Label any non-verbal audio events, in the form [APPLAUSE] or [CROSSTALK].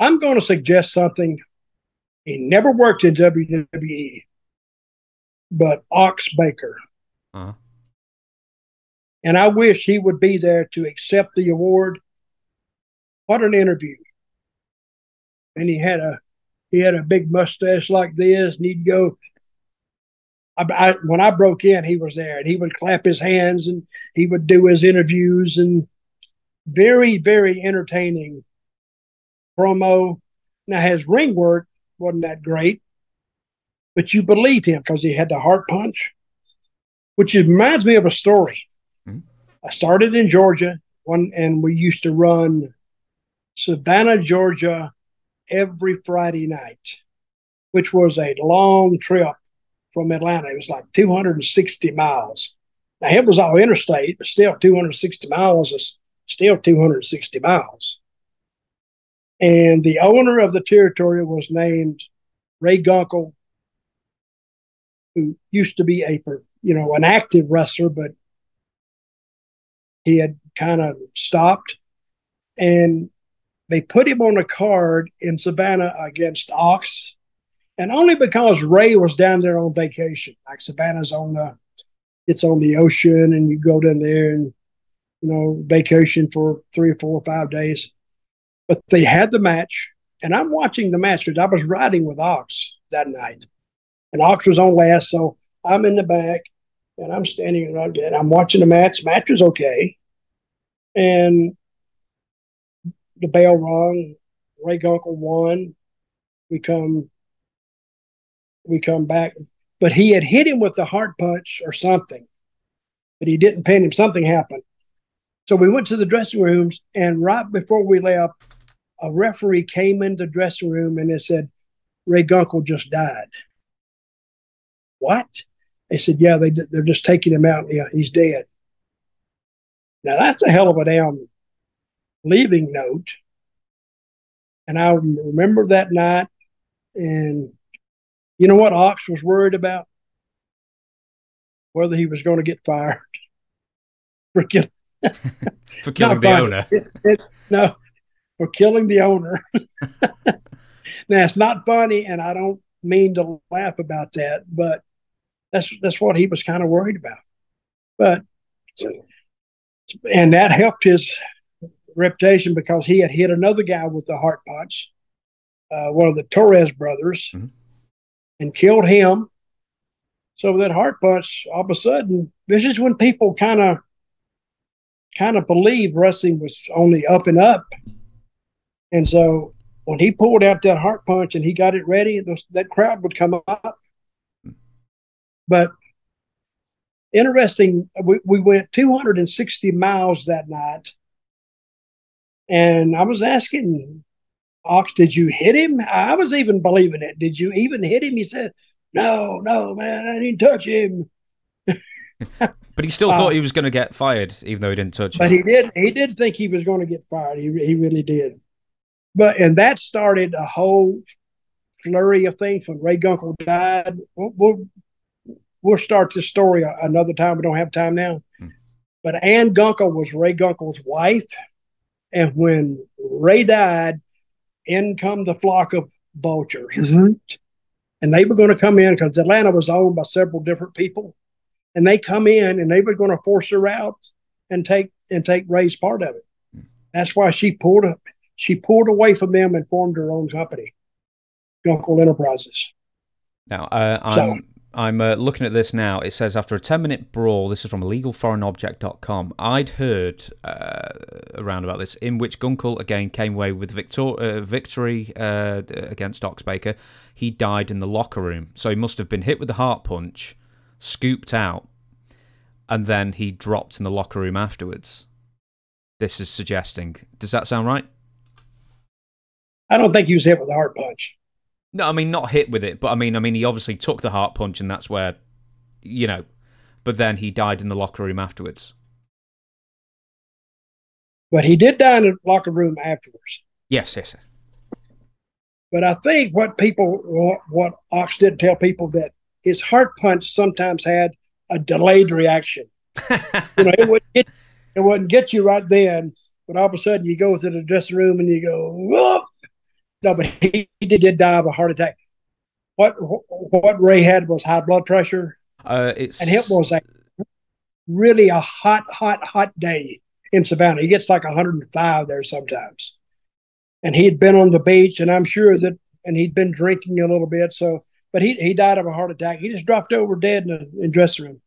I'm going to suggest something. He never worked in WWE, but Ox Baker. Uh-huh. And I wish he would be there to accept the award. What an interview. And he had a he had a big mustache like this, and he'd go. I, I, when I broke in, he was there, and he would clap his hands, and he would do his interviews, and very, very entertaining promo. Now his ring work wasn't that great, but you believed him because he had the heart punch, which reminds me of a story. Mm-hmm. I started in Georgia, one, and we used to run Savannah, Georgia, every Friday night, which was a long trip from Atlanta. It was like 260 miles. Now it was all interstate, but still 260 miles is still 260 miles. And the owner of the territory was named Ray Gunkel, who used to be a you know an active wrestler, but he had kind of stopped. And they put him on a card in Savannah against Ox, and only because Ray was down there on vacation. Like Savannah's on the, it's on the ocean, and you go down there and you know vacation for three or four or five days. But they had the match, and I'm watching the match because I was riding with Ox that night, and Ox was on last, so I'm in the back, and I'm standing around and I'm watching the match. Match was okay, and the bell rung. Ray Gunkel won. We come, we come back, but he had hit him with the heart punch or something, but he didn't pin him. Something happened. So we went to the dressing rooms, and right before we left, a referee came in the dressing room and they said, Ray Gunkel just died. What? They said, yeah, they, they're just taking him out. Yeah, he's dead. Now, that's a hell of a damn leaving note. And I remember that night, and you know what Ox was worried about? Whether he was going to get fired [LAUGHS] [LAUGHS] for killing, for killing the owner. It, it, no, for killing the owner. [LAUGHS] now it's not funny, and I don't mean to laugh about that, but that's that's what he was kind of worried about. But and that helped his reputation because he had hit another guy with the heart punch, uh, one of the Torres brothers, mm-hmm. and killed him. So that heart punch, all of a sudden, this is when people kind of kind of believed wrestling was only up and up. And so when he pulled out that heart punch and he got it ready, that crowd would come up. But interesting, we, we went 260 miles that night and I was asking Ox, did you hit him? I was even believing it. Did you even hit him? He said, No, no, man, I didn't touch him. [LAUGHS] but he still thought uh, he was going to get fired, even though he didn't touch him. But he did. He did think he was going to get fired. He he really did. But and that started a whole flurry of things. When Ray Gunkel died, we'll we'll, we'll start this story another time. We don't have time now. Hmm. But Ann Gunkel was Ray Gunkel's wife. And when Ray died, in come the flock of vultures. Mm-hmm. And they were going to come in because Atlanta was owned by several different people. And they come in and they were going to force her out and take and take Ray's part of it. That's why she pulled up. She pulled away from them and formed her own company, Gunkel Enterprises. Now, uh, I'm so, I'm uh, looking at this now. It says after a 10 minute brawl, this is from illegalforeignobject.com. I'd heard uh, around about this, in which Gunkel again came away with victor- uh, victory uh, against Ox Baker. He died in the locker room. So he must have been hit with the heart punch, scooped out, and then he dropped in the locker room afterwards. This is suggesting. Does that sound right? I don't think he was hit with a heart punch. No, I mean not hit with it, but I mean, I mean, he obviously took the heart punch, and that's where, you know, but then he died in the locker room afterwards. But he did die in the locker room afterwards. Yes, yes. Yes. But I think what people, what Ox did tell people that his heart punch sometimes had a delayed reaction. [LAUGHS] you know, it wouldn't get, it wouldn't get you right then, but all of a sudden you go to the dressing room and you go, whoop, No, but he, he did die of a heart attack. What what Ray had was high blood pressure. Uh, it's and it was a really a hot, hot, hot day in Savannah. He gets like 105 there sometimes. And he had been on the beach, and I'm sure that, and he'd been drinking a little bit. So, but he he died of a heart attack. He just dropped over dead in the in dressing room.